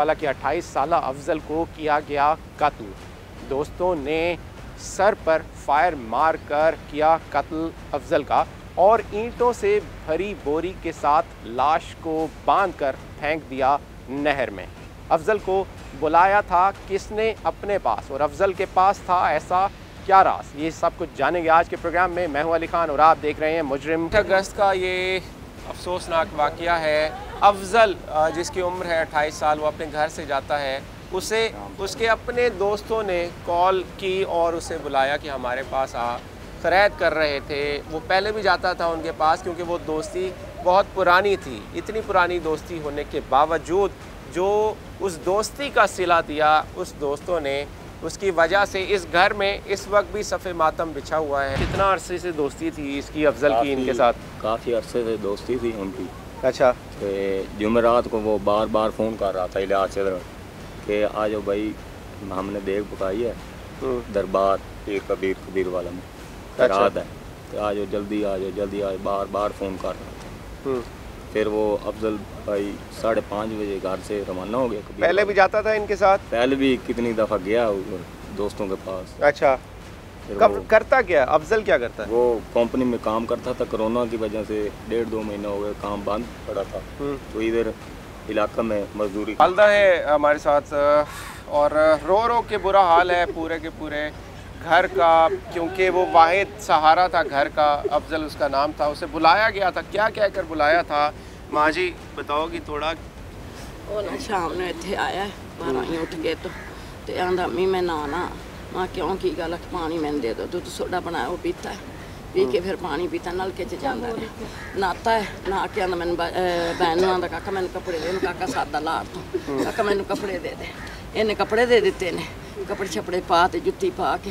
कबीरवाला के 28 साल अफजल को किया गया कत्ल। दोस्तों ने सर पर फायर मार कर किया कत्ल अफजल का और ईंटों से भरी बोरी के साथ लाश को बांधकर फेंक दिया नहर में। अफजल को बुलाया था, किसने? अपने पास। और अफजल के पास था ऐसा क्या राज ये सब कुछ जानेंगे आज के प्रोग्राम में। मैं हूँ अली खान और आप देख रहे हैं मुजरिम। अगस्त का ये अफसोसनाक वाक़ है अफजल जिसकी उम्र है अट्ठाईस साल वो अपने घर से जाता है। उसे उसके अपने दोस्तों ने कॉल की और उसे बुलाया कि हमारे पास आ। खरीद कर रहे थे। वो पहले भी जाता था उनके पास क्योंकि वो दोस्ती बहुत पुरानी थी। इतनी पुरानी दोस्ती होने के बावजूद जो उस दोस्ती का सिला दिया उस दोस्तों ने उसकी वजह से इस घर में इस वक्त भी सफ़े मातम बिछा हुआ है। कितना अरसे से दोस्ती थी इसकी अफजल की इनके साथ? काफ़ी अरसे से दोस्ती थी उनकी। अच्छा। जुमेरात को वो बार बार फ़ोन कर रहा था इलाज से कि आ जाओ भाई हमने देख पकाई है। हम्म, दरबार पीर कबीर कबीर वाला में। अच्छा। रात है। तो आ जाओ जल्दी आ जाओ जल्दी आ जाओ। बार बार फ़ोन कर रहा था। हम्म। फिर वो अफजल भाई साढ़े पाँच बजे घर से रवाना हो गया पहले भी जाता था इनके साथ? पहले भी कितनी दफ़ा गया दोस्तों के पास। अच्छा। कब वो, करता क्या अफजल क्या करता है वो कंपनी में काम करता था कोरोना की वजह से डेढ़ दो महीने हो गए काम बंद पड़ा था हम्म। तो इधर इलाका में मजदूरी वालदा है हमारे साथ और रो रो के बुरा हाल है पूरे के पूरे घर का क्योंकि वो वाहिद सहारा था घर का अफजल उसका नाम था उसे बुलाया गया था क्या कह कर बुलाया था माँ जी बताओगी थोड़ा ਉਹ ਨਾ ਸ਼ਾਮ ਨੂੰ ਇੱਥੇ ਆਇਆ 12 ਹੀ ਉੱਠ ਕੇ ਤੋਂ ਤੇ ਆਂਦਾ ਮੀ ਮੈਂ ਨਾ ਨਾ ਮਾਂ ਕਿਉਂ ਕੀ ਗੱਲ ਹੈ ਪਾਣੀ ਮੈਨੂੰ ਦੇ ਦੋ ਦੁੱਧ ਸੋਡਾ ਬਣਾਇਆ ਉਹ ਪੀਤਾ ਹੈ। ਪੀ ਕੇ ਫਿਰ ਪਾਣੀ ਪੀਤਾ ਨਲਕੇ 'ਚ ਜਾਂਦਾ ਰਿਹਾ ਨਾਤਾ ਹੈ ਨਾ ਕੇ ਆਂਦਾ ਮੈਨੂੰ ਬਾ- ਅਹ ਭੈਣ ਨੂੰ ਆਂਦਾ ਕਾਕਾ ਮੈਨੂੰ ਕੱਪੜੇ ਦੇ ਉਹਨੂੰ ਕਾਕਾ ਸਾਦਾ ਲਾੜ ਤੋਂ। ਕਾਕਾ ਮੈਨੂੰ ਕੱਪੜੇ ਦੇ ਦੇ। ਇਹਨੇ ਕੱਪੜੇ ਦੇ ਦਿੱਤੇ ਨੇ। ਕੱਪੜੇ ਛਪੜੇ ਪਾ ਤੇ ਜੁੱਤੀ ਪਾ ਕੇ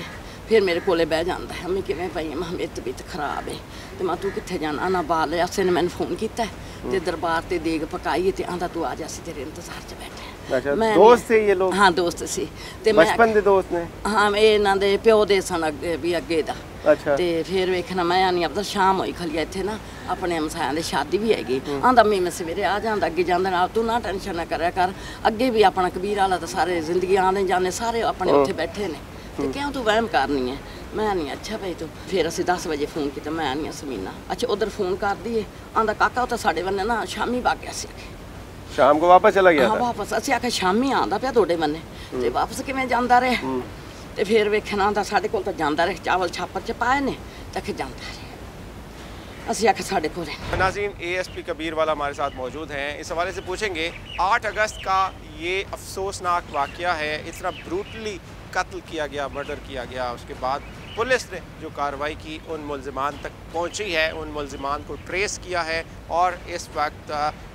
ਫਿਰ ਮੇਰੇ ਕੋਲੇ ਬਹਿ ਜਾਂਦਾ ਹੈ। ਮੈਂ ਕਿਵੇਂ ਪਈ ਹਾਂ ਮੈਂ ਮੇਰੀ ਤਬੀਅਤ ਖਰਾਬ ਹੈ ਤੇ ਮੈਂ ਤੂੰ ਕਿੱਥੇ ਜਾਣਾ? ਨਾ ਬਾਲ ਅਸੇ ਨੇ ਮੈਨੂੰ ਫੋਨ ਕੀਤਾ ਹੈ ਤੇ ਦਰਬਾਰ ਤੇ ਦੇਗ ਪਕਾਈ ਤੇ ਆਂਦਾ ਤੂੰ ਆ ਜਾ ਅਸੀਂ ਤੇਰੇ ਇੰਤਜ਼ਾਰ 'ਚ ਬੈਠੇ ਹਾਂ। ਕਰਿਆ ਕਰ। ਅੱਗੇ ਵੀ ਆਪਣਾ ਕਬੀਰ ਵਾਲਾ ਸਾਰੇ ਜ਼ਿੰਦਗੀ ਆਂਦੇ ਜਾਂਦੇ ਸਾਰੇ ਆਪਣੇ ਉੱਥੇ ਬੈਠੇ ਨੇ। ਤੇ ਕਿਉਂ ਤੂੰ ਵਹਿਮ ਕਰਨੀ ਹੈ ਮੈਂ ਨਹੀਂ ਅੱਛਾ ਭਾਈ ਤੂੰ। ਫਿਰ ਅਸੀਂ 10 ਵਜੇ ਫੋਨ ਕੀਤਾ ਮੈਂ ਨਹੀਂ ਸਮੀਨਾ। ਅੱਛਾ ਉਧਰ ਫੋਨ ਕਰਦੀ ਏ। ਆਂਦਾ ਕਾਕਾ ਉਹ ਤਾਂ ਸਾਡੇ ਵੰਨੇ ਨਾ ਸ਼ਾਮੀ ਬਾਗਿਆ ਸੀ शाम को वापस चला गया ਹਾਂ था ਵਾਪਸ ਅਸੀਂ ਆਖਿਆ ਸ਼ਾਮੀ ਆਂਦਾ ਪਿਆ ਤੁਹਾਡੇ ਬੰਨੇ ਤੇ ਵਾਪਸ ਕਿਵੇਂ ਜਾਂਦਾ ਰਿਹਾ ਤੇ ਫਿਰ ਵੇਖਣਾ ਤਾਂ ਸਾਡੇ ਕੋਲ ਤਾਂ ਜਾਂਦਾ ਰਿਹਾ ਚਾਵਲ ਛਾਪਰ ਚ ਪਾਏ ਨੇ ਤਾਂ ਕਿ ਜਾਂਦਾ ਰਿਹਾ ਅਸੀਂ ਆਖਿਆ ਸਾਡੇ ਕੋਲ ਹੈ नाजीन ए एस पी कबीर वाला हमारे साथ मौजूद हैं इस हवाले से पूछेंगे आठ अगस्त का ये अफसोसनाक वाक़ है इतना ब्रूटली कत्ल किया गया मर्डर किया गया उसके बाद पुलिस ने जो कार्रवाई की उन मुलजमान तक पहुँची है उन मुलजमान को ट्रेस किया है और इस वक्त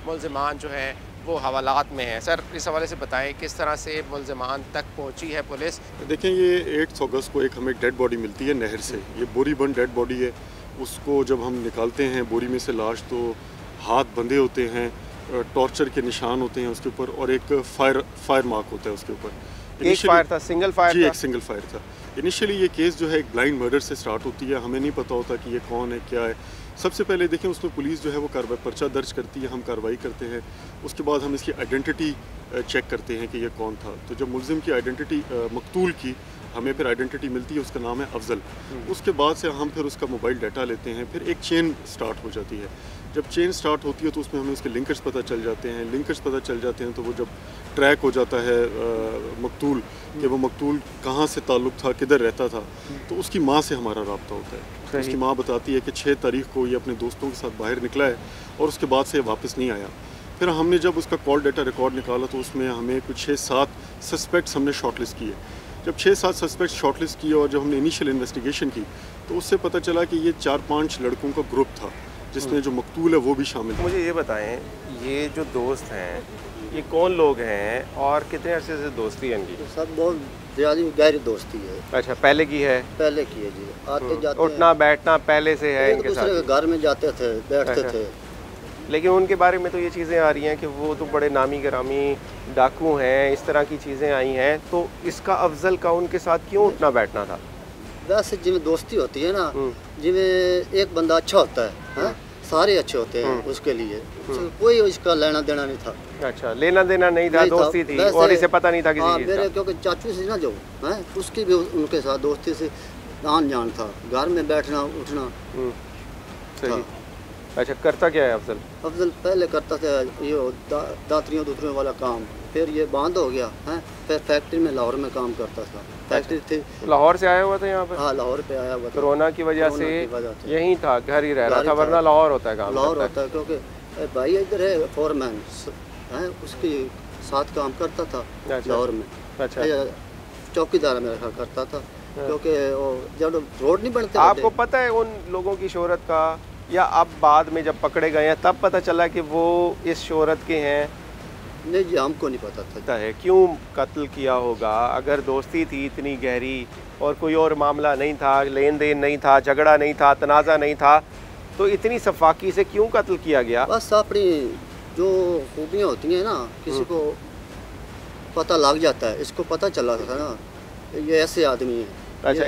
मुलजमान जो हैं वो हवालात में हैं। सर इस हवाले से बताएँ किस तरह से मुलजमान तक पहुँची है पुलिस? देखें ये एट्थ अगस्त को एक हमें डेड बॉडी मिलती है नहर से। ये बोरी बंद डेड बॉडी है। उसको जब हम निकालते हैं बोरी में से लाश तो हाथ बंधे होते हैं टॉर्चर के निशान होते हैं उसके ऊपर और एक फायर फायर मार्क होता है उसके ऊपर। एक फायर था सिंगल फायर जी था? एक सिंगल फायर था। इनिशियली ये केस जो है एक ब्लाइंड मर्डर से स्टार्ट होती है। हमें नहीं पता होता कि ये कौन है क्या है। सबसे पहले देखें उसमें पुलिस जो है वो कार्रवाई पर्चा दर्ज करती है हम कार्रवाई करते हैं। उसके बाद हम इसकी आइडेंटिटी चेक करते हैं कि ये कौन था। तो जब मुलजिम की आइडेंटिटी मकतूल की हमें फिर आइडेंटिटी मिलती है उसका नाम है अफजल। उसके बाद से हम फिर उसका मोबाइल डाटा लेते हैं फिर एक चेन स्टार्ट हो जाती है। जब चेन स्टार्ट होती है तो उसमें हमें उसके लिंकर्स पता चल जाते हैं। लिंकर्स पता चल जाते हैं तो वो जब ट्रैक हो जाता है मकतूल कि वो मकतूल कहाँ से ताल्लुक़ था किधर रहता था तो उसकी माँ से हमारा रबता होता है। उसकी माँ बताती है कि छः तारीख को ये अपने दोस्तों के साथ बाहर निकला है और उसके बाद से वापस नहीं आया। फिर हमने जब उसका कॉल डाटा रिकॉर्ड निकाला तो उसमें हमें कुछ छः सात सस्पेक्ट्स हमने शॉर्टलिस्ट किए। जब छः सात सस्पेक्ट्स शॉर्टलिस्ट किए और जब हमने इनिशियल इन्वेस्टिगेशन की तो उससे पता चला कि ये चार पाँच लड़कों का ग्रुप था। जिसमें जो मकतूल है वो भी शामिल मुझे ये बताएँ ये जो दोस्त हैं ये कौन लोग हैं और कितने अरसे से दोस्ती है इनकी? सब बहुत ज़्यादा गहरी दोस्ती है। अच्छा पहले की है? पहले की है जी। आते जाते उठना बैठना पहले से है इनके साथ? घर में जाते थे बैठते अच्छा। थे। लेकिन उनके बारे में तो ये चीज़ें आ रही हैं कि वो तो बड़े नामी गिरामी डाकू हैं इस तरह की चीज़ें आई हैं तो इसका अफजल का उनके साथ क्यों उठना बैठना था? वैसे जिमें दोस्ती होती है ना हम्म। जिमें एक बंदा अच्छा होता है हाँ? सारे अच्छे होते हैं उसके लिए। कोई इसका लेना देना नहीं था। अच्छा लेना देना नहीं था नहीं था। दोस्ती थी और इसे पता नहीं था किसी हाँ मेरे क्योंकि चाचू से ना जो है उसकी भी उनके साथ दोस्ती से आन जान था। घर में बैठना उठना। हम्म, सही। हाँ। अच्छा करता क्या है अफजल? अफजल पहले करता था ये दा, दातरियों दूतरियों वाला काम। फिर ये बंद हो गया है? फिर फैक्ट्री में लाहौर में काम करता था। फैक्ट्री थी। लाहौर से आया हुआ था यहाँ पर हाँ लाहौर पे आया हुआ था। कोरोना की वजह से। यहीं था घर ही रह रहा था वरना लाहौर होता है काम लाहौर होता है क्योंकि भाई इधर है फोरमैन है? उसके साथ काम करता था अच्छा। लाहौर में। अच्छा। चौकीदार मेरा ख्याल करता था क्योंकि जब रोड नहीं बनते आपको पता है उन लोगों की शोहरत का या अब बाद में जब पकड़े गए हैं तब पता चला कि वो इस शोहरत के हैं नहीं जी हमको नहीं पता था पता है क्यों कत्ल किया होगा? अगर दोस्ती थी इतनी गहरी और कोई और मामला नहीं था लेन देन नहीं था झगड़ा नहीं था तनाज़ा नहीं था तो इतनी सफाकी से क्यों कत्ल किया गया? बस अपनी जो खूबियाँ होती हैं ना किसी को पता लग जाता है इसको पता चला था ना ये ऐसे आदमी है। अच्छा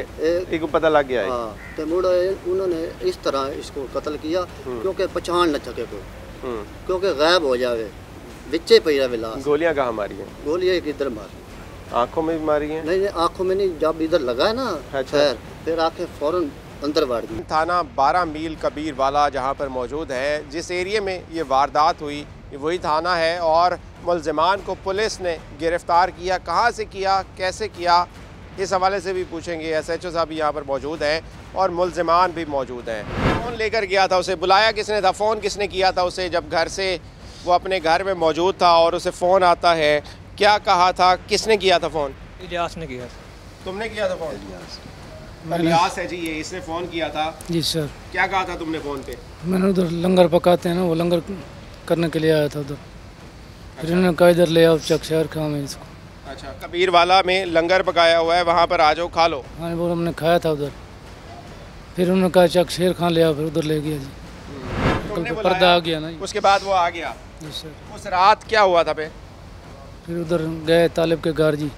एक पता लग गया है। तो मुड़ा उन्होंने इस तरह इसको कत्ल किया क्योंकि पहचान न सके कोई। हम्म, क्योंकि गायब हो जावे। बिच्चे पे रहे लाश गोलियाँ कहाँ मारी हैं? गोली एक इधर मार? आँखों में भी मारी हैं? नहीं नहीं आँखों में नहीं जब इधर लगा है ना अच्छा। फिर आँखें फ़ौरन अंदर बढ़ गई थाना 12 मील कबीर वाला जहाँ पर मौजूद है जिस एरिए में ये वारदात हुई वही थाना है और मुलजमान को पुलिस ने गिरफ़्तार किया। कहाँ से किया? कैसे किया? इस हवाले से भी पूछेंगे। एस एच ओ साहब यहाँ पर मौजूद हैं और मुलजमान भी मौजूद हैं। फ़ोन लेकर गया था उसे बुलाया किसने था? फ़ोन किसने किया था उसे? जब घर से वो अपने घर में मौजूद था और उसे फ़ोन आता है। क्या कहा था? किसने किया था फ़ोन? इलियास ने किया तुमने किया था फ़ोन? इलियास। है जी ये इसने फ़ोन किया था। जी सर। क्या कहा था तुमने फ़ोन पे? मैंने उधर लंगर पकाते हैं ना वो लंगर करने के लिए आया था उधर। फिर उन्होंने कहा इधर ले आओ चक शहर खा में इसको। अच्छा कबीर वाला में लंगर पकाया हुआ है वहाँ पर आ जाओ खा लो। हाँ वो हमने खाया था उधर। फिर उन्होंने कहा चक शेर खान ले आओ। फिर उधर ले गया जी। तुमने कल पर्दा आ गया ना उसके बाद वो आ गया। उस रात क्या हुआ था पे? फिर उधर गए तालिब के घर जी।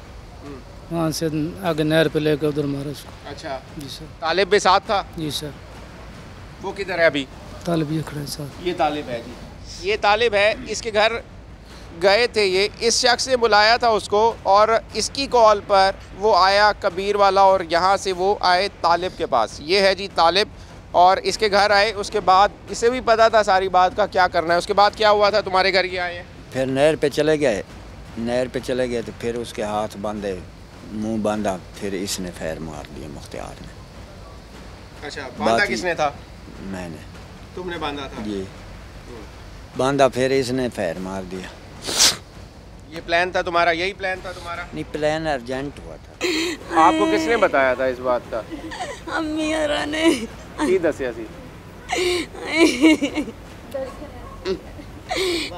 वहाँ से आगे नहर पे लेकर उधर मारा उसको। अच्छा। जी सर तालिब भी साथ था? जी सर वो किधर है अभी? तालिब ये खड़ा है साथ। ये तालिब है जी। ये तालिब है इसके घर गए थे ये। इस शख्स ने बुलाया था उसको और इसकी कॉल पर वो आया कबीर वाला और यहाँ से वो आए तालिब के पास। ये है जी तालिब। और इसके घर आए उसके बाद इसे भी पता था सारी बात का क्या करना है। उसके बाद क्या हुआ था? तुम्हारे घर ये आए फिर नहर पे चले गए। नहर पे चले गए तो फिर उसके हाथ बांधे मुँह बांधा फिर इसने फैर मार दिया मुख्तियार ने। अच्छा बांधा किसने था? मैंने। तुमने बांधा था? ये बांधा फिर इसने फैर मार दिया। ये प्लान था तुम्हारा? यही प्लान था तुम्हारा? नहीं प्लान अर्जेंट हुआ था। आपको किसने बताया था इस बात का? अम्मी ने की दसिया सी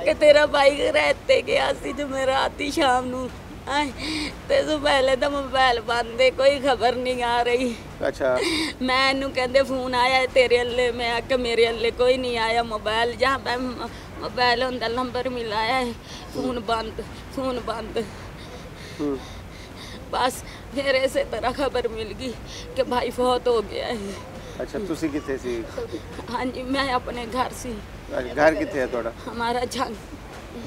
ਕਿ ਤੇਰਾ ਬਾਈ ਰਹਿਤੇ ਗਿਆ ਸੀ ਜੋ ਮੈਂ ਰਾਤੀ ਸ਼ਾਮ ਨੂੰ ਹੈਂ, ਤੇ ਤੋਂ ਪਹਿਲੇ ਤਾਂ ਮੋਬਾਈਲ ਬੰਦ ਹੈ ਕੋਈ ਖਬਰ ਨਹੀਂ ਆ ਰਹੀ अच्छा ਮੈਂ ਇਹਨੂੰ ਕਹਿੰਦੇ ਫੋਨ ਆਇਆ ਹੈ ਤੇਰੇ ਅੱਲੇ ਮੈਂ ਆਖਿਆ ਮੇਰੇ ਅੱਲੇ ਕੋਈ ਨਹੀਂ ਆਇਆ ਮੋਬਾਈਲ ਜਹਾਂ ਪੈ मोबाइल ਹੁੰਦਾ नंबर मिलाया है फोन बंद फोन बंद बस फिर ऐसे तरह खबर मिल गई कि भाई फौत हो गया है अच्छा तुसी किथे सी? हाँ जी मैं अपने घर से। अच्छा, घर किथे है थोड़ा हमारा जंग।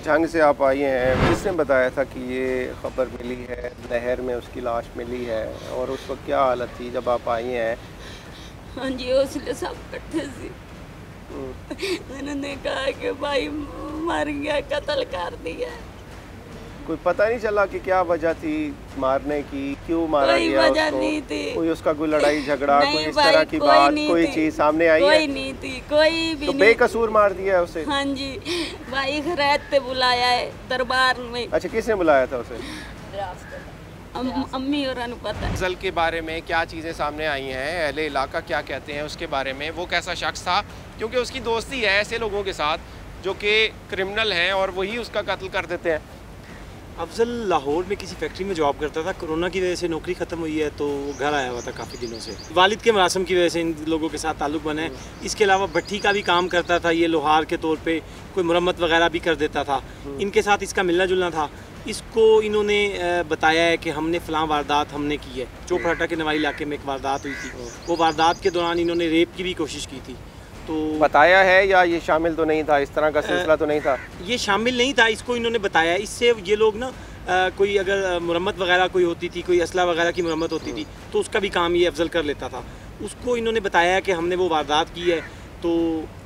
जंग से आप आई हैं। किसने बताया था कि ये खबर मिली है नहर में उसकी लाश मिली है और उस वक्त क्या हालत थी जब आप आई हैं? हाँ जी उसने सब इकट्ठे से। उन्होंने कहा कि भाई मर गया कत्ल कर दिया। कोई पता नहीं चला कि क्या वजह थी मारने की क्यों मारा कोई गया वजह उसको? नहीं थी। कोई उसका कोई लड़ाई झगड़ा कोई इस तरह की कोई बात नहीं कोई चीज़ सामने आई कोई है? नहीं थी कोई भी तो नहीं बेकसूर मार दिया उसे? हाँ जी भाई खरैत पे बुलाया है दरबार में। अच्छा किसने बुलाया था उसे? अम्मी और पता है के बारे में क्या चीज़ें सामने आई हैं अहले इलाका क्या कहते हैं उसके बारे में वो कैसा शख्स था? क्योंकि उसकी दोस्ती है ऐसे लोगों के साथ जो कि क्रिमिनल हैं और वही उसका कत्ल कर देते हैं। अफजल लाहौर में किसी फैक्ट्री में जॉब करता था कोरोना की वजह से नौकरी ख़त्म हुई है तो वो घर आया हुआ था काफ़ी दिनों से। वालिद के मरासम की वजह से इन लोगों के साथ ताल्लुक़ बने इसके अलावा भट्टी का भी काम करता था ये लोहार के तौर पे कोई मुरम्मत वगैरह भी कर देता था। इनके साथ इसका मिलना जुलना था। इसको इन्होंने बताया है कि हमने फ़लाँ वारदात हमने की है। चोपराटा के नवाई इलाके में एक वारदात हुई थी। वो वारदात के दौरान इन्होंने रेप की भी कोशिश की थी। तो बताया है या ये शामिल तो नहीं था? इस तरह का सिलसिला तो नहीं था? ये शामिल नहीं था इसको इन्होंने बताया। इससे ये लोग ना अ, कोई अगर मुरम्मत वगैरह कोई होती थी कोई असला वगैरह की मुरम्मत होती थी तो उसका भी काम ये अफजल कर लेता था। उसको इन्होंने बताया कि हमने वो वारदात की है तो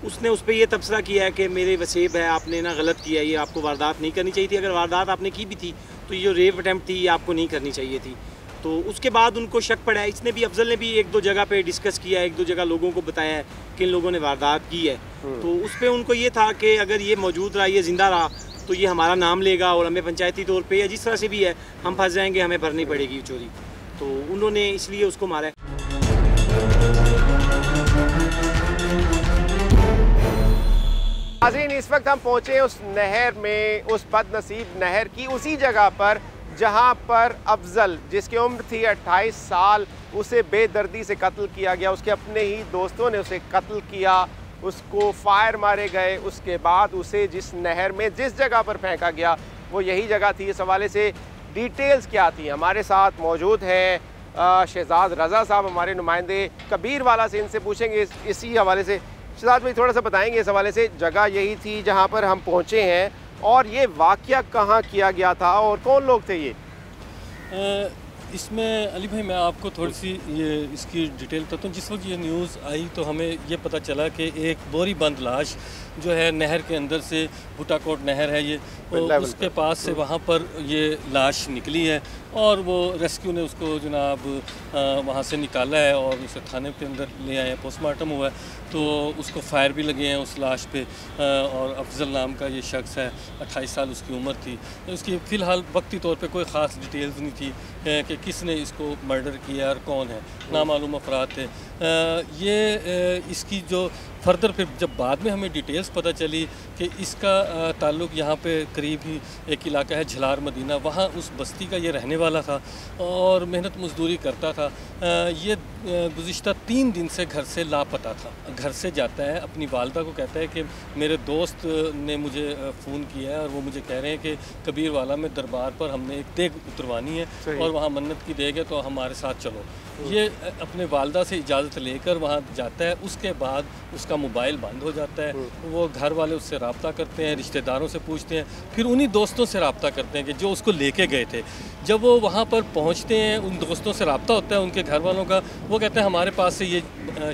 उसने उस पर यह तबसरा किया है कि मेरे वसीब है आपने ना गलत किया ये आपको वारदात नहीं करनी चाहिए थी। अगर वारदात आपने की भी थी तो ये जो रेप अटैम्प्ट थी ये आपको नहीं करनी चाहिए थी। तो उसके बाद उनको शक पड़ा है। इसने भी अफजल ने भी एक दो जगह पे डिस्कस किया है एक दो जगह लोगों को बताया है कि इन लोगों ने वारदात की है। तो उस पर उनको ये था कि अगर ये मौजूद रहा ये ज़िंदा रहा तो ये हमारा नाम लेगा और हमें पंचायती तौर पे या जिस तरह से भी है हम फंस जाएँगे हमें भरनी पड़ेगी चोरी। तो उन्होंने इसलिए उसको मारा है। इस वक्त हम पहुँचे उस नहर में उस बदनसीब नहर की उसी जगह पर जहाँ पर अफजल जिसकी उम्र थी 28 साल उसे बेदर्दी से कत्ल किया गया। उसके अपने ही दोस्तों ने उसे कत्ल किया उसको फायर मारे गए उसके बाद उसे जिस नहर में जिस जगह पर फेंका गया वो यही जगह थी। इस हवाले से डिटेल्स क्या थी? हमारे साथ मौजूद हैं शहजाद रज़ा साहब हमारे नुमाइंदे कबीर वाला से इनसे पूछेंगे। इस, इसी हवाले से शहजाद भाई थोड़ा सा बताएँगे इस हवाले से। जगह यही थी जहाँ पर हम पहुँचे हैं। और ये वाक्य कहाँ किया गया था और कौन लोग थे ये? इसमें अली भाई, मैं आपको थोड़ी सी ये इसकी डिटेल बताता हूँ। जिस वक्त ये न्यूज़ आई तो हमें ये पता चला कि एक बोरी बंद लाश जो है नहर के अंदर से भुटाकोट नहर है ये। तो उसके पास से वहाँ पर ये लाश निकली है और वो रेस्क्यू ने उसको जनाब वहाँ से निकाला है और उसे थाने के अंदर ले आए हैं। पोस्टमार्टम हुआ है। तो उसको फायर भी लगे हैं उस लाश पे और अफजल नाम का ये शख्स है 28 साल उसकी उम्र थी। इसकी फ़िलहाल वक्ती तौर पे कोई ख़ास डिटेल्स नहीं थी कि किसने इसको मर्डर किया और कौन है। नामालूम अफराद थे। ये इसकी जो फर्दर फिर जब बाद में हमें डिटेल्स पता चली कि इसका ताल्लुक यहाँ पे करीब ही एक इलाका है झलार मदीना वहाँ उस बस्ती का ये रहने वाला था और मेहनत मजदूरी करता था। ये गुज्त तीन दिन से घर से लापता था। घर से जाता है अपनी वालदा को कहता है कि मेरे दोस्त ने मुझे फ़ोन किया है और वो मुझे कह रहे हैं कि कबीर वाला में दरबार पर हमने एक देग उतरवानी है और वहाँ मन्नत की देग है तो हमारे साथ चलो। ये अपने वालदा से इजाज़त लेकर वहाँ जाता है उसके बाद उसका मोबाइल बंद हो जाता है। वो घर वाले उससे रबता करते हैं रिश्तेदारों से पूछते हैं फिर उन्हीं दोस्तों से रबता करते हैं कि जो उसको लेके गए थे। जब वो वहाँ पर पहुँचते हैं उन दोस्तों से रबता होता है उनके घर वालों का वो कहते हैं हमारे पास से ये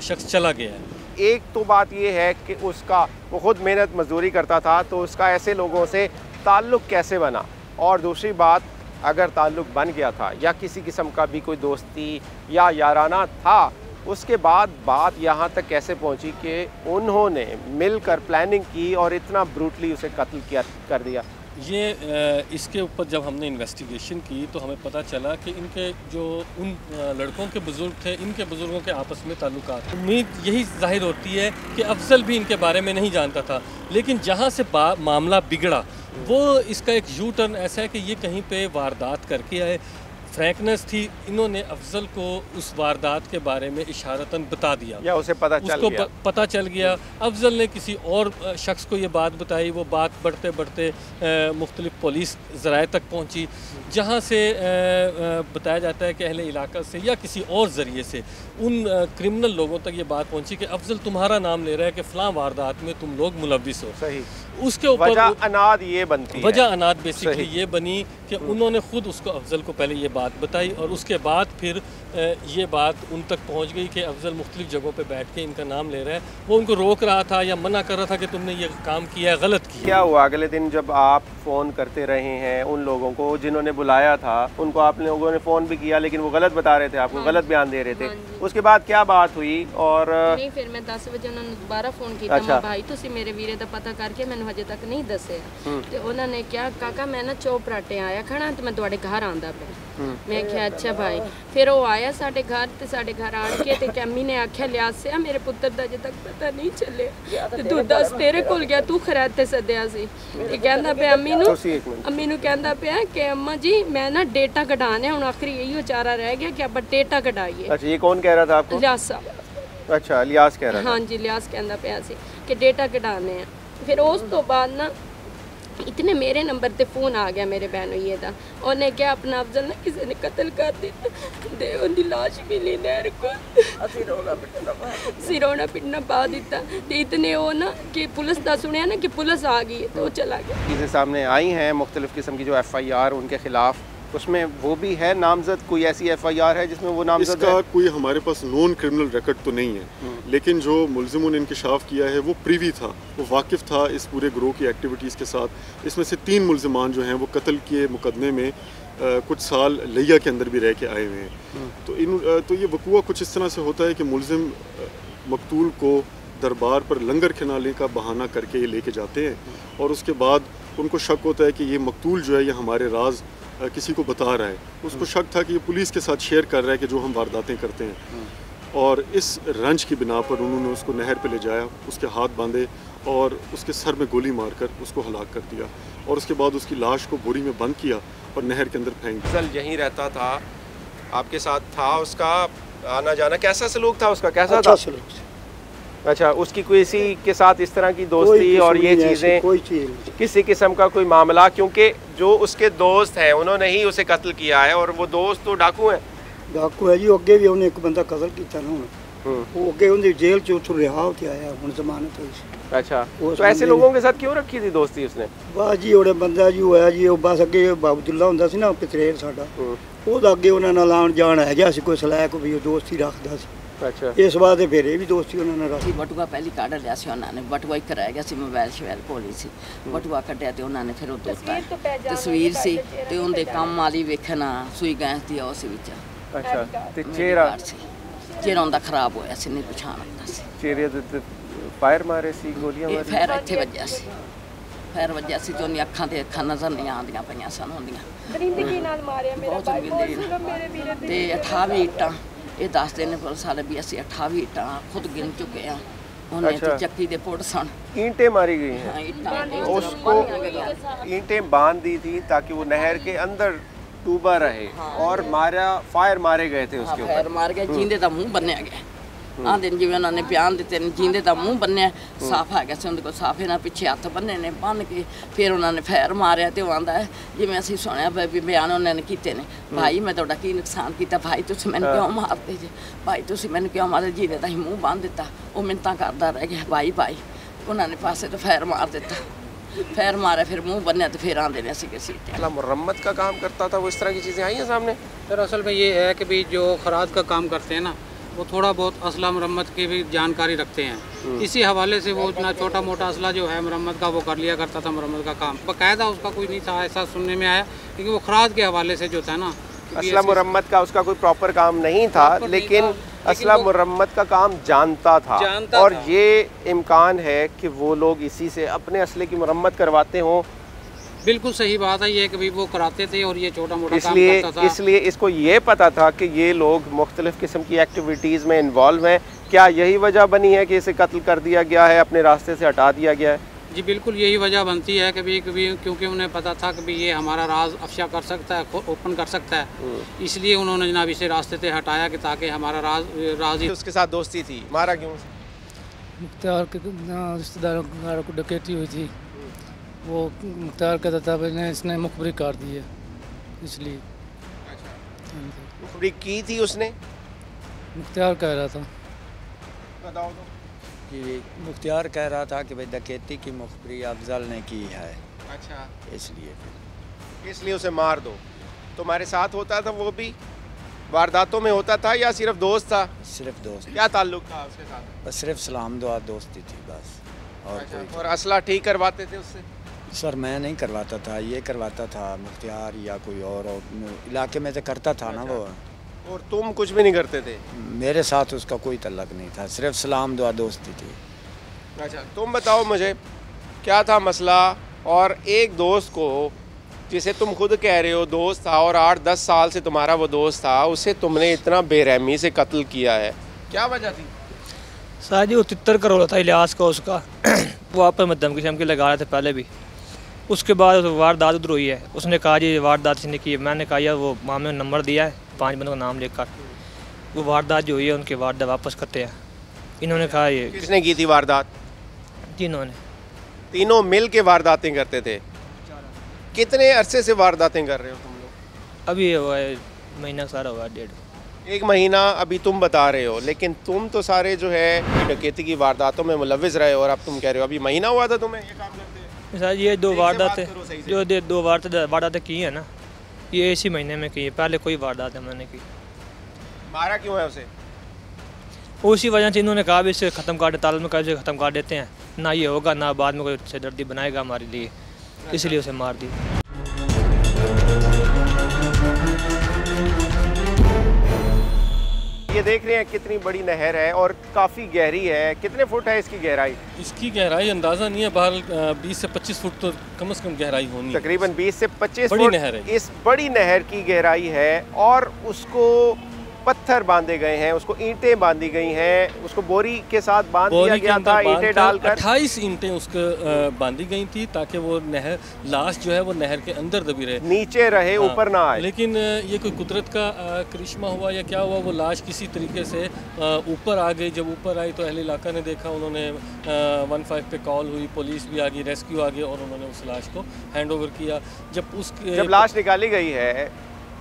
शख्स चला गया है। एक तो बात ये है कि उसका वो खुद मेहनत मजदूरी करता था तो उसका ऐसे लोगों से ताल्लुक़ कैसे बना? और दूसरी बात अगर ताल्लुक़ बन गया था या किसी किस्म का भी कोई दोस्ती या याराना था उसके बाद बात यहाँ तक कैसे पहुँची कि उन्होंने मिलकर प्लानिंग की और इतना ब्रूटली उसे कत्ल किया, कर दिया। ये इसके ऊपर जब हमने इन्वेस्टिगेशन की तो हमें पता चला कि इनके जो, उन लड़कों के बुज़ुर्ग थे, इनके बुज़ुर्गों के आपस में ताल्लुकात। उम्मीद यही ज़ाहिर होती है कि अफजल भी इनके बारे में नहीं जानता था, लेकिन जहाँ से मामला बिगड़ा, वो इसका एक यू टर्न ऐसा है कि ये कहीं पे वारदात करके आए। फ्रैंकनेस थी इन्होंने अफजल को उस वारदात के बारे में इशारतन बता दिया। या उसे पता चल उसको गया। पता चल गया। अफजल ने किसी और शख्स को ये बात बताई वो बात बढ़ते बढ़ते मुख्तलिफ़ पुलिस ज़राए तक पहुँची जहाँ से बताया जाता है कि अहले इलाका से या किसी और ज़रिए से उन क्रिमिनल लोगों तक ये बात पहुँची कि अफजल तुम्हारा नाम ले रहा है कि फ़लाँ वारदात में तुम लोग मुलविस हो। सही। उसके ऊपर अनाद ये बनती वजह अनाद बेसिकली ये बनी कि हम्म। उन्होंने खुद उसको अफजल को पहले ये बात बताई और उसके बाद फिर ये बात उन तक पहुँच गई कि अफजल मुख्तलिफ़ जगहों पे बैठ के इनका नाम ले रहा है। वो उनको रोक रहा था या मना कर रहा था कि तुमने ये काम किया है गलत किया क्या हुआ? अगले दिन जब आप फ़ोन करते रहे हैं उन लोगों को जिन्होंने बुलाया था उनको आप लोगों ने फ़ोन भी किया लेकिन वो गलत बता रहे थे आपको हाँ गलत बयान दे रहे थे। हाँ उसके बाद क्या बात हुई? और फिर मैं दस बजे उन्होंने दोबारा फ़ोन किया अच्छा। मेरे वीरे का पता करके मैंने ਮੈਨੂੰ ਹਜੇ ਤੱਕ ਨਹੀਂ ਦੱਸਿਆ ਤੇ ਉਹਨਾਂ ਨੇ ਕਿਹਾ ਕਾਕਾ ਮੈਂ ਨਾ ਚੋਪਰਾਟੇ ਆਇਆ ਖਣਾ ਤੇ ਮੈਂ ਤੁਹਾਡੇ ਘਰ ਆਂਦਾ ਪਿਆ ਮੈਂ ਕਿਹਾ ਅੱਛਾ ਭਾਈ ਫਿਰ ਉਹ ਆਇਆ ਸਾਡੇ ਘਰ ਤੇ ਸਾਡੇ ਘਰ ਆਣ ਕੇ ਤੇ ਕੈਮੀ ਨੇ ਆਖਿਆ ਲਿਆ ਸਿਆ ਮੇਰੇ ਪੁੱਤਰ ਦਾ ਅਜੇ ਤੱਕ ਪਤਾ ਨਹੀਂ ਚੱਲਿਆ ਤੇ ਤੂੰ ਦੱਸ ਤੇਰੇ ਕੋਲ ਗਿਆ ਤੂੰ ਖਰਾਤ ਤੇ ਸੱਦਿਆ ਸੀ ਤੇ ਕਹਿੰਦਾ ਪਿਆ ਅੰਮੀ ਨੂੰ ਤੁਸੀਂ ਇੱਕ ਮਿੰਟ ਅੰਮੀ ਨੂੰ ਕਹਿੰਦਾ ਪਿਆ ਕਿ ਅੰਮਾ ਜੀ ਮੈਂ ਨਾ ਡੇਟਾ ਕਢਾਣੇ ਹੁਣ ਆਖਰੀ ਇਹੀ ਚਾਰਾ ਰਹਿ ਗਿਆ ਕਿ ਆਪਾਂ ਡੇਟਾ ਕਢਾਈਏ अच्छा ये कौन कह रहा था आपको ਲਿਆਸਾ अच्छा लियास कह रहा था ਹਾਂਜੀ ਲਿਆਸ ਕਹਿੰਦਾ ਪਿਆ ਸੀ ਕਿ ਡੇਟਾ ਕਢਾਣੇ ਆ ਫਿਰ ਉਸ ਤੋਂ ਬਾਅਦ ਨਾ ਇਤਨੇ ਮੇਰੇ ਨੰਬਰ ਤੇ ਫੋਨ ਆ ਗਿਆ ਮੇਰੇ ਬਹਿਨੋਈਏ ਦਾ ਉਹਨੇ ਕਿਹਾ ਆਪਣਾ ਅਫਜ਼ਲ ਨਾ ਕਿਸੇ ਨੇ ਕਤਲ ਕਰ ਦਿੱਤਾ ਤੇ ਉਹਦੀ ਲਾਸ਼ ਮਿਲੀ ਨਹਿਰ ਕੋਲ ਅਸੀਂ ਰੋਣਾ ਪਿੱਟਣਾ ਸਿਰੋਣਾ ਪਿੱਟਣਾ ਪਾ ਦਿੱਤਾ ਤੇ ਇਤਨੇ ਉਹ ਨਾ ਕਿ ਪੁਲਿਸ ਦਾ ਸੁਣਿਆ ਨਾ ਕਿ ਪੁਲਿਸ ਆ गई है तो वो चला गया चीज़ें सामने आई हैं मुख्तलिफ़ किस्म की जो एफ़ आई आर उनके ख़िलाफ़ उसमें वो भी है नामजद कोई ऐसी एफ़ आई आर है जिसमें वो नामजद इसका है? कोई हमारे पास नॉन क्रिमिनल रिकॉर्ड तो नहीं है। लेकिन जो मुलजिमों ने इंकशाफ किया है वो प्रीवी था वो वाकिफ़ था इस पूरे ग्रोह की एक्टिविटीज़ के साथ। इसमें से तीन मुलजमान जो हैं वो कत्ल के मुकदमे में अ, कुछ साल लिया के अंदर भी रह के आए हुए हैं। तो इन तो ये वकूआ कुछ इस तरह से होता है कि मुलजिम मकतूल को दरबार पर लंगर खिलाने का बहाना करके ये लेके जाते हैं। और उसके बाद उनको शक होता है कि ये मकतूल जो है ये हमारे राज किसी को बता रहा है। उसको शक था कि ये पुलिस के साथ शेयर कर रहा है कि जो हम वारदातें करते हैं। और इस रंज की बिना पर उन्होंने उसको नहर पे ले जाया उसके हाथ बांधे और उसके सर में गोली मारकर उसको हलाक कर दिया और उसके बाद उसकी लाश को बोरी में बंद किया और नहर के अंदर फेंक दिया। यहीं रहता था आपके साथ था उसका आना जाना कैसा सलूक था उसका? कैसा अच्छा था? सलूक। अच्छा उसकी कोई इसी के साथ इस तरह की कोई दोस्ती किस्म और ये नहीं ऐसी, चीज़ें कोई चीज़ नहीं किसी किस्म का कोई मामला क्योंकि जो उसके दोस्त हैं उन्होंने ही उसे कत्ल किया है और वो दोस्त तो डाकू हैं ਡਾਕੂ ਹੈ ਜੀ ਉਹ ਅੱਗੇ ਵੀ ਉਹਨੇ ਇੱਕ ਬੰਦਾ ਕਤਲ ਕੀਤਾ ਨਾ ਹੁਣ हम्म, ਉਹ ਅੱਗੇ ਉਹਦੀ ਜੇਲ੍ਹ ਚ ਉੱਥੋਂ ਰਿਹਾ ਹੋ ਕੇ ਆਇਆ ਹੁਣ ਜ਼ਮਾਨਤ ਹੋਈ ਸੀ अच्छा वो तो ऐसे समझे लोगों के साथ क्यों रखी थी दोस्ती उसने ਬਸ ਜੀ ਉਹਦੇ ਬੰਦਾ ਜੀ ਹੋਇਆ ਜੀ ਉਹ ਬਸ ਅੱਗੇ ਬਾਬੂਦੁੱਲਾ ਹੁੰਦਾ ਸੀ ਨਾ ਪਿਤਰੇਰ ਸਾਡਾ हम्म, ਉਹਦਾ ਅੱਗੇ ਉਹਨਾਂ ਨਾਲ ਆਉਣ ਜਾਣ ਹੈਗਾ ਸੀ ਕੋਈ ਸਲਾਹ ਵੀ ਉਹ ਦੋਸਤੀ ਰੱਖਦਾ ਸੀ ਅੱਛਾ। ਇਸ ਵਾਰ ਤੇ ਫਿਰ ਵੀ ਦੋਸਤੀ ਉਹਨਾਂ ਨਾਲ। ਸੀ ਬਟੂਆ ਪਹਿਲੀ ਕੱਢ ਲਿਆ ਸੀ ਉਹਨਾਂ ਨੇ। ਬਟੂਆ ਹੀ ਕਰਾਇਆ ਗਿਆ ਸੀ ਮੋਬਾਈਲ ਸ਼ਵੈਲ ਭੋਲੀ ਸੀ। ਬਟੂਆ ਕੱਢਿਆ ਤੇ ਉਹਨਾਂ ਨੇ ਫਿਰ ਉਹ ਦੋਸਤਾ ਤਸਵੀਰ ਸੀ ਤੇ ਉਹਦੇ ਕੰਮ ਵਾਲੀ ਵੇਖਣਾ ਸੂਈ ਗੈਸ ਦੀ ਉਸ ਵਿੱਚ। ਅੱਛਾ ਤੇ ਖਰਾਬ ਹੋਇਆ ਸੀ ਨਹੀਂ ਪਛਾਣ ਆਉਂਦਾ ਸੀ। ਚਿਹਰੇ ਤੇ ਫਾਇਰ ਮਾਰੇ ਸੀ ਗੋਲੀਆਂ ਮਾਰੀ ਫਿਰ ਇੱਥੇ ਵੱਜਿਆ ਸੀ। ਫੈਰ ਵੱਜਿਆ ਸੀ ਤੋਂ ਅੱਖਾਂ ਤੇ ਅੱਖਾਂ ਨਜ਼ਰ ਨਹੀਂ ਆਉਂਦੀਆਂ ਪਈਆਂ ਸਨ ਹੁੰਦੀਆਂ ਦਰਿੰਦਗੀ ਨਾਲ ਮਾਰਿਆ ਮੇਰਾ ਇਹ ਦੱਸਦੇ ਨੇ ਪੁਲਿਸ ਵਾਲੇ ਵੀ ਅਸੀਂ 28 ਇੱਟਾਂ ਖੁਦ ਗਿਣ ਚੁੱਕੇ ਆ ਉਹਨੇ ਤੇ ਅੱਛਾ। ਚੱਕੀ ਦੇ ਪੁੱਟ ਸਨ ईंटें मारी गई हैं ਹਾਂ, ਇੱਟਾਂ ਇਸ उसको ਤਰ੍ਹਾਂ ਪਾਈਆਂ ਗਈਆਂ ईंटें बांध दी थी ताकि वो नहर के अंदर डूबा रहे और मारा फायर मारे गए थे ਹਾਂ उसके ਫੈਰ ऊपर ਮਾਰ ਗਿਆ ਜਿੰਦੇ ਦਾ ਮੂੰਹ ਬੰਨਿਆ ਗਿਆ ਆਹ ਦਿਨ ਜਿਵੇਂ ਉਹਨਾਂ ਨੇ ਬਿਆਨ ਦਿੱਤੇ ਨੇ ਜਿੰਦੇ ਦਾ ਮੂੰਹ ਬੰਨਿਆ ਸਾਫ ਆ ਗਿਆ ਸੀ ਉਹਦੇ ਕੋਲ ਸਾਫੇ ਨਾਲ ਪਿੱਛੇ ਹੱਥ ਬੰਨੇ ਨੇ ਬੰਨ ਕੇ ਫਿਰ ਉਹਨਾਂ ਨੇ ਫੈਰ ਮਾਰਿਆ ਤੇ ਉਹ ਆਂਦਾ ਹੈ ਜਿਵੇਂ ਅਸੀਂ ਸੁਣਿਆ ਵੀ ਵੀ ਬਿਆਨ ਉਹਨਾਂ ਨੇ ਕੀਤੇ ਨੇ ਭਾਈ ਮੈਂ ਤੁਹਾਡਾ ਕੀ ਨੁਕਸਾਨ ਕੀਤਾ ਭਾਈ ਤੁਸੀਂ ਮੈਨੂੰ ਕਿਉਂ ਮਾਰਦੇ ਜੇ ਭਾਈ ਤੁਸੀਂ ਮੈਨੂੰ ਕਿਉਂ ਮਾਰਦੇ ਜਿੰਦੇ ਦਾ ਹੀ ਮੂੰਹ ਬੰਨ ਦਿੱਤਾ ਉਹ ਮਿੰਤਾਂ ਕਰਦਾ ਰਹਿ ਗਿਆ ਭਾਈ ਭਾਈ ਉਹਨਾਂ ਨੇ ਪਾਸੇ ਤੋਂ ਫੈਰ ਮਾਰ ਦਿੱਤਾ ਫੈਰ ਮਾਰਿਆ ਫਿਰ ਮੂੰਹ ਬੰਨਿਆ ਤੇ ਫਿਰ ਆਂਦੇ ਨੇ ਅਸੀਂ ਕਿ ਸੀਟੇ अल्लाह मुरम्मत का काम करता था वो इस तरह की चीज़ें आई हैं सामने सर असल में ये है कि भी जो खराद का काम करते हैं ना वो थोड़ा बहुत असला मरम्मत की भी जानकारी रखते हैं। इसी हवाले से वो इतना छोटा मोटा असला जो है मरम्मत का वो कर लिया करता था मरम्मत का काम। बाकायदा उसका कोई नहीं था ऐसा सुनने में आया क्योंकि वो खराद के हवाले से जो था ना असला मुरम्मत का उसका कोई प्रॉपर काम नहीं था लेकिन असला मुरम्मत का काम जानता था। जानता और था। ये इम्कान है कि वो लोग इसी से अपने असले की मरम्मत करवाते हों बिल्कुल सही बात है ये कभी वो कराते थे और ये छोटा मोटा काम इसलिए करता था। इसलिए इसको ये पता था कि ये लोग मुख्तलिफ़ किस्म की एक्टिविटीज़ में इन्वॉल्व हैं। क्या यही वजह बनी है कि इसे कत्ल कर दिया गया है अपने रास्ते से हटा दिया गया है? जी बिल्कुल यही वजह बनती है कभी कभी क्योंकि उन्हें पता था कि ये हमारा राज अफशा कर सकता है ओपन कर सकता है। इसलिए उन्होंने जनाब इसे रास्ते से हटाया कि ताकि हमारा राज राज ही उसके साथ दोस्ती थी। मारा क्यों? मुख्तार के रिश्तेदारों को डकैती हुई थी। वो मुख्तार करता था मैंने इसने मुखबरी कर दी है इसलिए। हाँ मुखबरी की थी उसने? मुख्तार कह रहा था। बताओ तो। कि मुख्तियार कह रहा था कि भाई डकैती की मुखबरी अफजल ने की है। अच्छा। इसलिए इसलिए उसे मार दो। तुम्हारे साथ होता था वो भी? वारदातों में होता था या सिर्फ़ दोस्त था? सिर्फ़ दोस्त। क्या ताल्लुक था उसके साथ? बस सिर्फ़ सलाम दुआ दोस्ती थी बस। और अच्छा, और असला ठीक करवाते थे उससे? सर मैं नहीं करवाता था ये करवाता था मुख्तियार या कोई और, और इलाके में तो करता था ना वो। और तुम कुछ भी नहीं करते थे? मेरे साथ उसका कोई तल्लक नहीं था सिर्फ़ सलाम दुआ दोस्ती थी। अच्छा तुम बताओ मुझे क्या था मसला? और एक दोस्त को जिसे तुम खुद कह रहे हो दोस्त था और आठ दस साल से तुम्हारा वो दोस्त था उसे तुमने इतना बेरहमी से कत्ल किया है। क्या वजह थी? शायद जी वो तितर का रोल था इलियास का उसका। वो आप पर मध्यम किस्म के लगा रहे थे पहले भी। उसके बाद वारदात उधर हुई है। उसने कहा जी ये वारदात इसने की मैंने कहा यार वो मामले में नंबर दिया है पाँच बंदों का नाम लिखकर वो वारदात जो हुई है उनकी वारदात वापस करते हैं। इन्होंने कहा ये किसने की थी वारदात? तीनों ने। तीनों मिल के वारदातें करते थे। कितने अरसे से वारदातें कर रहे हो तुम लोग? अभी हुआ है महीना सारा हुआ डेढ़। एक महीना अभी तुम बता रहे हो लेकिन तुम तो सारे जो है डकैती की वारदातों में मुलविस रहे हो और अब तुम कह रहे हो अभी महीना हुआ था तुम्हें ये काम करते सर ये दो वारदात से। वारदातें। जो दे- दो वारदातें वारदातें की हैं ना ये इसी महीने में की है पहले कोई वारदात मैंने की। मारा क्यों है उसे? उसी वजह से इन्होंने कहा भी इसे ख़त्म कर तालब में कहा ख़त्म कर देते हैं। ना ये होगा ना बाद में कोई दर्दी बनाएगा हमारे लिए। इसलिए उसे मार दी। ये देख रहे हैं कितनी बड़ी नहर है और काफ़ी गहरी है। कितने फुट है इसकी गहराई? इसकी गहराई अंदाज़ा नहीं है बाहर बीस से पच्चीस फुट तो कम से कम गहराई होनी तकरीबन 20 से 25 बड़ी फुट नहर है। इस बड़ी नहर की गहराई है और उसको पत्थर बांधे गए हैं उसको ईंटें बांधी गई हैं उसको बोरी के साथ बाँध दिया गया था ईंटें डालकर। अट्ठाईस ईंटें उसके बांधी गई थी ताकि वो नहर लाश जो है वो नहर के अंदर दबी रहे। नीचे रहे हाँ, ऊपर ना आए। लेकिन ये कोई कुदरत का करिश्मा हुआ या क्या हुआ वो लाश किसी तरीके से ऊपर आ गई। जब ऊपर आई तो अहले इलाका ने देखा उन्होंने वन फाइव पे कॉल हुई पुलिस भी आ गई रेस्क्यू आ गई और उन्होंने उस लाश को हैंड ओवर किया। जब उसके जब लाश निकाली गई है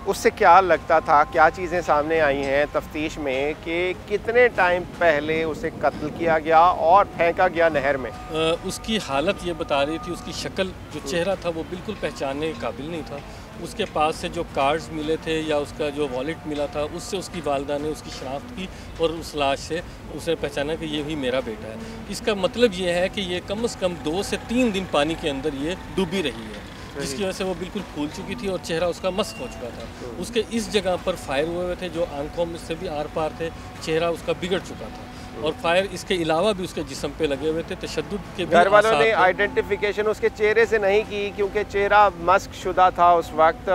उससे क्या लगता था क्या चीज़ें सामने आई हैं तफ्तीश में कि कितने टाइम पहले उसे कत्ल किया गया और फेंका गया नहर में? अ, उसकी हालत ये बता रही थी उसकी शक्ल जो चेहरा था वो बिल्कुल पहचानने के काबिल नहीं था। उसके पास से जो कार्ड्स मिले थे या उसका जो वॉलेट मिला था उससे उसकी वालदा ने उसकी शनाख्त की और उस लाश से उसने पहचाना कि ये भी मेरा बेटा है। इसका मतलब ये है कि ये कम से कम दो से तीन दिन पानी के अंदर ये डूबी रही है। जिसकी वजह से वो बिल्कुल फूल चुकी थी और चेहरा उसका मस्क हो चुका था। उसके इस जगह पर फायर हुए हुए थे जो आँखों में से भी आर पार थे चेहरा उसका बिगड़ चुका था। और फायर इसके अलावा भी उसके जिसम पे लगे हुए थे तशद के घर वालों ने आइडेंटिफिकेशन उसके चेहरे से नहीं की क्योंकि चेहरा मस्क शुदा था उस वक्त।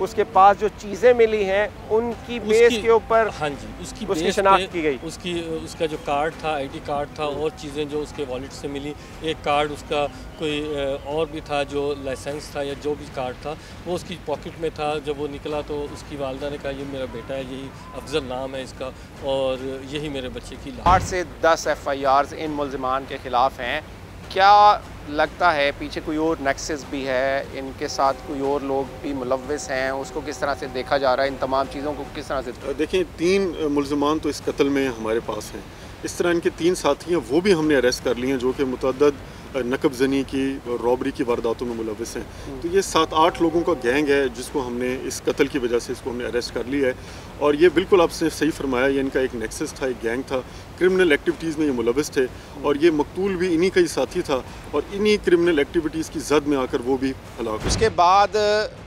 उसके पास जो चीज़ें मिली हैं उनकी बेस के ऊपर हाँ जी उसकी उसकी शनाख्त की गई। उसकी उसका जो कार्ड था आईडी कार्ड था और चीज़ें जो उसके वॉलेट से मिली एक कार्ड उसका कोई और भी था जो लाइसेंस था या जो भी कार्ड था वो उसकी पॉकेट में था जब वो निकला तो उसकी वालदा ने कहा ये मेरा बेटा है यही अफजल नाम है इसका और यही मेरे बच्चे की आठ से दस एफ़ आई आर इन मुलजमान के ख़िलाफ़ हैं। क्या लगता है, पीछे कोई और नेक्सेस भी है, इनके साथ कोई और लोग भी मुलविस हैं, उसको किस तरह से देखा जा रहा है, इन तमाम चीज़ों को किस तरह से देखें तीन मुलजमान तो इस कत्ल में हमारे पास हैं। इस तरह इनके तीन साथी हैं वो भी हमने अरेस्ट कर लिए हैं जो कि मुतद नकब जनी की और रॉबरी की वारदातों में मुलविस हैं। तो ये सात आठ लोगों का गैंग है जिसको हमने इस कत्ल की वजह से इसको हमने अरेस्ट कर लिया है। और ये बिल्कुल आपने सही फरमाया ये इनका एक नेक्सस था एक गैंग था। क्रिमिनल एक्टिविटीज़ में ये मुलविस थे। और ये मकतूल भी इन्हीं का ही साथी था। और इन्हीं क्रिमिनल एक्टिविटीज़ की जद में आकर वो भी हलाक। उसके बाद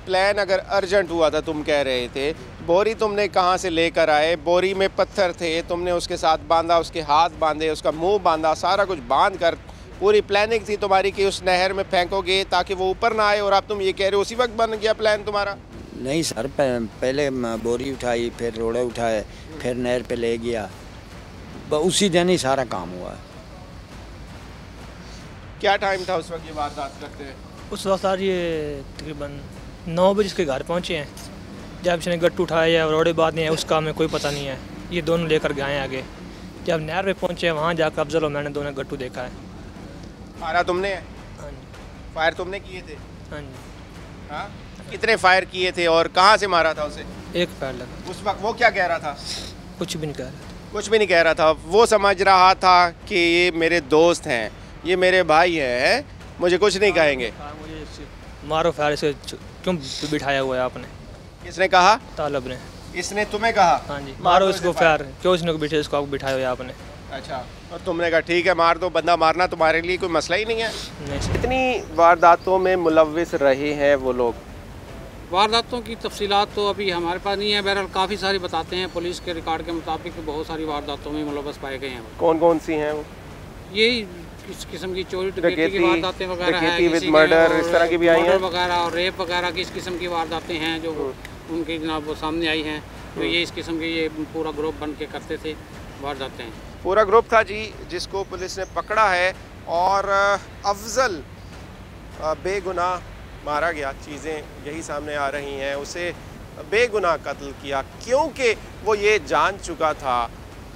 प्लान अगर अर्जेंट हुआ था तुम कह रहे थे बोरी तुमने कहाँ से लेकर आए? बोरी में पत्थर थे तुमने उसके साथ बांधा उसके हाथ बांधे उसका मुँह बांधा सारा कुछ बाँध कर पूरी प्लानिंग थी तुम्हारी कि उस नहर में फेंकोगे ताकि वो ऊपर ना आए और आप तुम ये कह रहे हो उसी वक्त बन गया प्लान तुम्हारा? नहीं सर पहले बोरी उठाई फिर रोड़े उठाए फिर नहर पे ले गया। उसी दिन ही सारा काम हुआ। क्या टाइम था उस वक्त ये वारदात करते? हुए उस वक्त सर ये तकरीबन नौ बजे इसके घर पहुँचे हैं। जब इसने गट्टू उठाया या रोड़े बाद नहीं है उसका हमें कोई पता नहीं है। ये दोनों लेकर गए हैं आगे। जब नहर पे पहुँचे वहाँ जाकर अफजल और मैंने दोनों गट्टू देखा है। मारा तुमने? हाँ जी। फायर तुमने किए थे? हाँ जी। हाँ? कितने फायर किए थे और कहाँ से मारा था उसे? एक पैर लगा। उस वक्त वो क्या कह रहा था? कुछ भी नहीं कह रहा कुछ भी नहीं कह रहा था। वो समझ रहा था कि ये मेरे दोस्त हैं ये मेरे भाई हैं मुझे कुछ नहीं कहेंगे। मारो फायर से क्यों बिठाया हुआ है आपने? किसने कहा? तालब ने। इसने तुम्हें कहा? हाँ जी। मारो इसको इसे फायर क्यों इसने को बिठे इसको बिठाया हुआ आपने अच्छा और तुमने कहा ठीक है मार दो बंदा मारना तुम्हारे लिए कोई मसला ही नहीं है। नहीं। कितनी वारदातों में मुलविस रहे हैं वो लोग? वारदातों की तफसीलात तो अभी हमारे पास नहीं है। बहरहाल काफ़ी सारी बताते हैं। पुलिस के रिकॉर्ड के मुताबिक कि बहुत सारी वारदातों में मुलवस पाए गए हैं कौन कौन सी हैं वो? यही इस किस्म की चोरी डकैती की वारदातें वगैरह हैं किसी और इस तरह की भी आई हैं? वगैरह और रेप वगैरह की इस किस्म की वारदातें हैं जो उनकी जनाब वो सामने आई हैं तो ये इस किस्म के ये पूरा ग्रुप बन के करते थे बाहर जाते हैं। पूरा ग्रुप था जी जिसको पुलिस ने पकड़ा है और अफजल बेगुनाह मारा गया। चीज़ें यही सामने आ रही हैं। उसे बेगुनाह कत्ल किया क्योंकि वो ये जान चुका था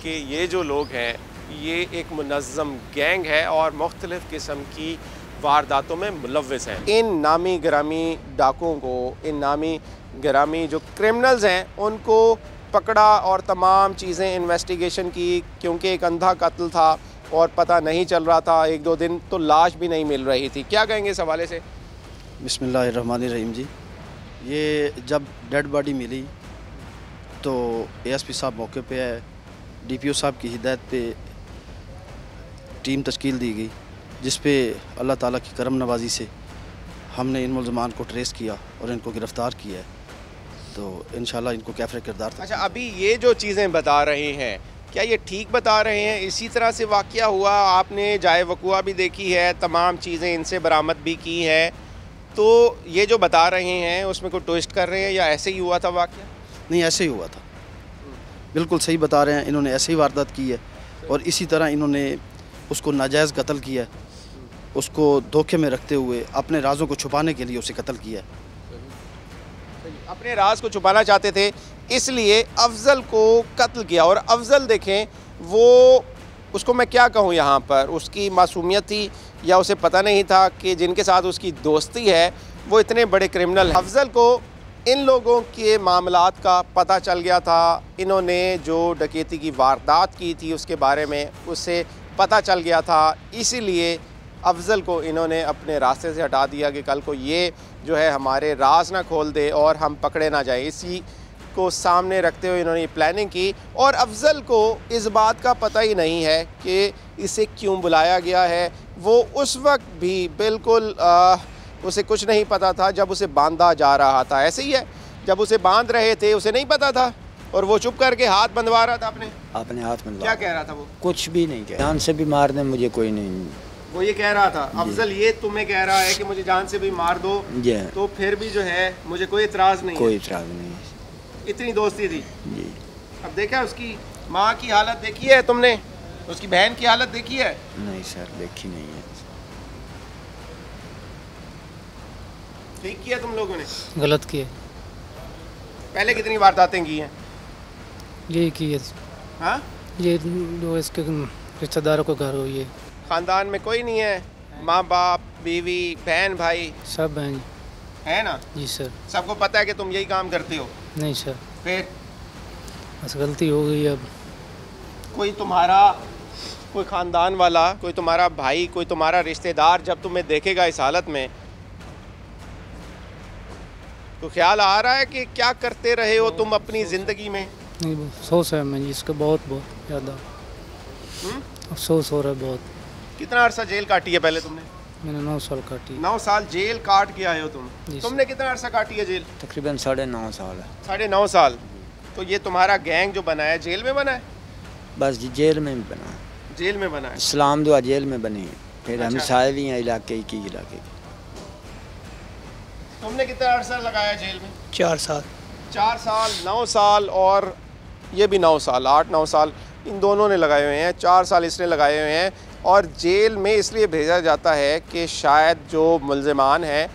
कि ये जो लोग हैं ये एक मुनज़म गैंग है और मुख्तलिफ़ किस्म की वारदातों में मुलविस हैं। इन नामी ग्रामी डाकुओं को इन नामी ग्रामी जो क्रिमिनल्स हैं उनको पकड़ा और तमाम चीज़ें इन्वेस्टिगेशन की क्योंकि एक अंधा कत्ल था और पता नहीं चल रहा था एक दो दिन तो लाश भी नहीं मिल रही थी। क्या कहेंगे इस हवाले से? बिसमीम जी। ये जब डेड बॉडी मिली तो एएसपी साहब मौके पे आए डीपीओ साहब की हिदायत पे टीम तश्कील दी गई। जिस पे अल्लाह ताला की करम नवाजी से हमने इन मुलजमान को ट्रेस किया और इनको गिरफ़्तार किया है। तो इन इनको कैफर किरदार अच्छा अभी ये जो चीज़ें बता रहे हैं क्या ये ठीक बता रहे हैं? इसी तरह से वाक़ हुआ आपने जाए वकुआ भी देखी है तमाम चीज़ें इनसे बरामद भी की हैं। तो ये जो बता रहे हैं उसमें कोई ट्विस्ट कर रहे हैं या ऐसे ही हुआ था वाक़ नहीं ऐसे ही हुआ था। बिल्कुल सही बता रहे हैं इन्होंने ऐसे ही वारदात की है और इसी तरह इन्होंने उसको नाजायज़ कत्ल किया है। उसको धोखे में रखते हुए अपने राजों को छुपाने के लिए उसे कत्ल किया अपने राज को छुपाना चाहते थे, इसलिए अफजल को कत्ल किया। और अफजल देखें, वो, उसको मैं क्या कहूँ यहाँ पर? उसकी मासूमियत थी या उसे पता नहीं था कि जिनके साथ उसकी दोस्ती है, वो इतने बड़े क्रिमिनल हैं। अफजल को इन लोगों के मामलात का पता चल गया था। इन्होंने जो डकैती की वारदात की थी, उसके बारे में उससे पता चल गया था। इसीलिए अफजल को इन्होंने अपने रास्ते से हटा दिया कि कल को ये जो है हमारे राज ना खोल दे और हम पकड़े ना जाए। इसी को सामने रखते हुए इन्होंने प्लानिंग की और अफजल को इस बात का पता ही नहीं है कि इसे क्यों बुलाया गया है। वो उस वक्त भी बिल्कुल आ, उसे कुछ नहीं पता था जब उसे बांधा जा रहा था। ऐसे ही है जब उसे बाँध रहे थे उसे नहीं पता था और वो चुप करके हाथ बंधवा रहा था अपने। अपने हाथ बंधवा क्या कह रहा था वो? कुछ भी नहीं कह जान से भी मार दे मुझे कोई नहीं वो ये कह रहा था अफजल ये तुम्हें कह रहा है कि मुझे जान से भी मार दो तो फिर भी जो है मुझे कोई इतराज नहीं कोई इतराज नहीं इतनी दोस्ती थी। जी। अब देखा उसकी माँ की हालत देखी है तुमने? उसकी बहन की हालत देखी है? नहीं सर देखी नहीं है। ठीक किया तुम लोगों ने? गलत किए पहले कितनी वारदातें की हैं? यही की है। हाँ? ये जो इसके रिश्तेदारों को घर हुई है। ख़ानदान में कोई नहीं है। माँ बाप बीवी बहन भाई। सब बहन। है ना? जी सर। सबको पता है कि तुम यही काम करते हो। नहीं सर। फिर? बस गलती हो गई अब। कोई तुम्हारा कोई ख़ानदान वाला कोई तुम्हारा भाई कोई तुम्हारा रिश्तेदार जब तुम्हें देखेगा इस हालत में तो ख्याल आ रहा है कि क्या करते रहे हो तुम अपनी ज़िंदगी में? नहीं अफसोस है मैं इसका बहुत बहुत ज़्यादा। हम्म? अफसोस हो रहा है बहुत। कितना अरसा जेल काटी है पहले तुमने? मैंने नौ साल काटी। नौ साल जेल काट के आए हो तुम। तुमने कितना अरसा काटी है जेल? तकरीबन साढ़े नौ साल है। साढ़े नौ साल। तो ये तुम्हारा गैंग जो बना है जेल में बना है? बस जी जेल में भी बना है। जेल में बना है? इस्लाम दुआ जेल में बनी फिर हम अच्छा। सारे भी हैं इलाके की इलाके के। तुमने कितना अरसा लगाया जेल में? चार साल। चार साल नौ साल और ये भी नौ साल आठ नौ साल। इन दोनों ने लगाए हुए हैं चार साल इसने लगाए हुए हैं। और जेल में इसलिए भेजा जाता है कि शायद जो मुलजमान हैं,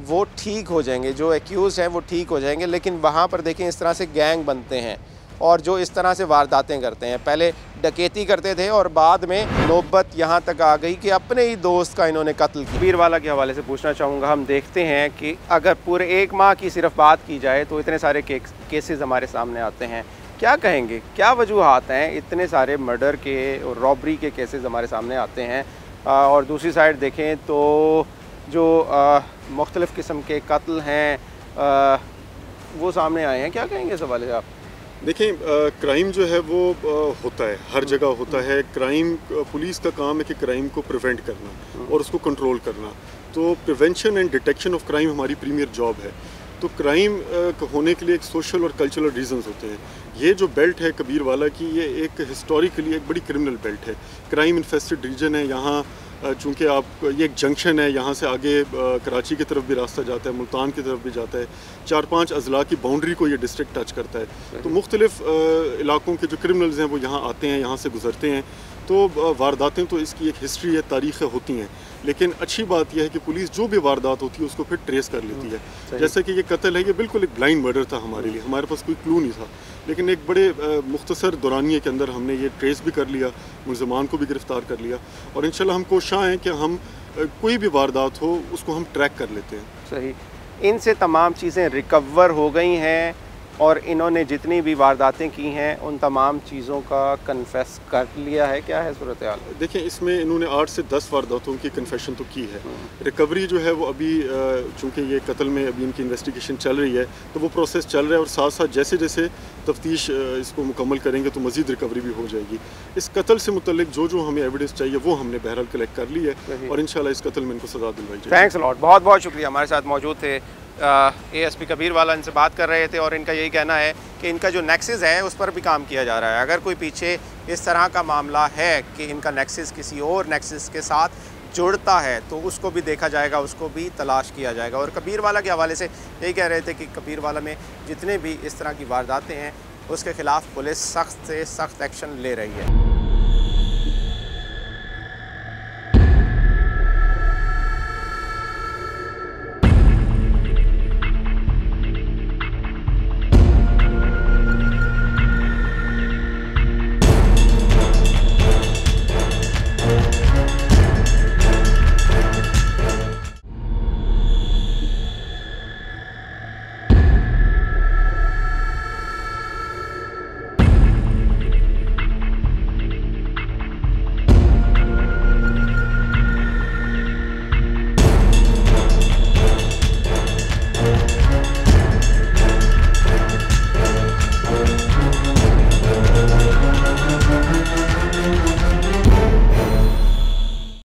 वो ठीक हो जाएँगे, जो एक्यूज़ हैं, वो ठीक हो जाएँगे, लेकिन वहाँ पर देखें इस तरह से गैंग बनते हैं और जो इस तरह से वारदातें करते हैं। पहले डकैती करते थे और बाद में नौबत यहाँ तक आ गई कि अपने ही दोस्त का इन्होंने कत्ल किया। वीर वाला के हवाले से पूछना चाहूँगा, हम देखते हैं कि अगर पूरे एक माह की सिर्फ़ बात की जाए तो इतने सारे केसेस हमारे सामने आते हैं। क्या कहेंगे? क्या वजूहत हैं इतने सारे मर्डर के और रॉबरी के केसेस हमारे सामने आते हैं? और दूसरी साइड देखें तो जो मुख्तलिफ़ किस्म के कत्ल हैं वो सामने आए हैं। क्या कहेंगे सवाल आप? देखें क्राइम जो है वो आ, होता है हर जगह होता है। क्राइम पुलिस का काम है कि क्राइम को प्रिवेंट करना और उसको कंट्रोल करना। तो prevention and detection of crime हमारी प्रीमियर जॉब है। तो क्राइम होने के लिए एक सोशल और कल्चरल रीजंस होते हैं। ये जो बेल्ट है कबीर वाला की, ये एक हिस्टोरिकली एक बड़ी क्रिमिनल बेल्ट है। क्राइम इन्फेस्टेड रीजन है, यहाँ चूँकि आप, ये एक जंक्शन है, यहाँ से आगे कराची की तरफ़ भी रास्ता जाता है, मुल्तान की तरफ़ भी जाता है। चार पाँच अजला की बाउंड्री को ये डिस्ट्रिक्ट टच करता है। तो मुख्तलिफ़ इलाकों के जो क्रिमिनल्स हैं, वो यहाँ आते हैं, यहाँ से गुजरते हैं। तो वारदातें तो इसकी एक हिस्ट्री है, तारीख़ें होती हैं। लेकिन अच्छी बात यह है कि पुलिस जो भी वारदात होती है उसको फिर ट्रेस कर लेती है। जैसे कि ये कत्ल है ये बिल्कुल एक ब्लाइंड मर्डर था हमारे लिए। हमारे पास कोई क्लू नहीं था। लेकिन एक बड़े मुख्तसर दौरानिए के अंदर हमने ये ट्रेस भी कर लिया मुलजमान को भी गिरफ़्तार कर लिया और इन हम कोशाँ हैं कि हम कोई भी वारदात हो उसको हम ट्रैक कर लेते हैं। सही। इनसे तमाम चीज़ें रिकवर हो गई हैं। और इन्होंने जितनी भी वारदातें की हैं उन तमाम चीज़ों का कन्फेस कर लिया है। क्या है सूरत हाल देखें इसमें इन्होंने आठ से दस वारदातों की कन्फेशन तो की है। रिकवरी जो है वो अभी चूँकि ये कत्ल में अभी इनकी इन्वेस्टिगेशन चल रही है तो वो प्रोसेस चल रहा है और साथ साथ जैसे जैसे तफ्तीश इसको मुकम्मल करेंगे तो मज़ीद रिकवरी भी हो जाएगी। इस कत्ल से मुतलिक जो जो हमें एविडेंस चाहिए वो हमने बहरहाल कलेक्ट कर ली है और इन इस कत्ल में इनको सजा दिलवाई जाएगी। थैंक्स लॉट बहुत बहुत शुक्रिया। हमारे साथ मौजूद थे ए एस पी कबीर वाला इनसे बात कर रहे थे और इनका यही कहना है कि इनका जो नेक्सिस है, उस पर भी काम किया जा रहा है। अगर कोई पीछे इस तरह का मामला है कि इनका नेक्सिस किसी और नेक्सिस के साथ जुड़ता है तो उसको भी देखा जाएगा, उसको भी तलाश किया जाएगा। और कबीर वाला के हवाले से यही कह रहे थे कि कबीर वाला में जितने भी इस तरह की वारदातें हैं, उसके ख़िलाफ़ पुलिस सख्त से सख्त एक्शन ले रही है।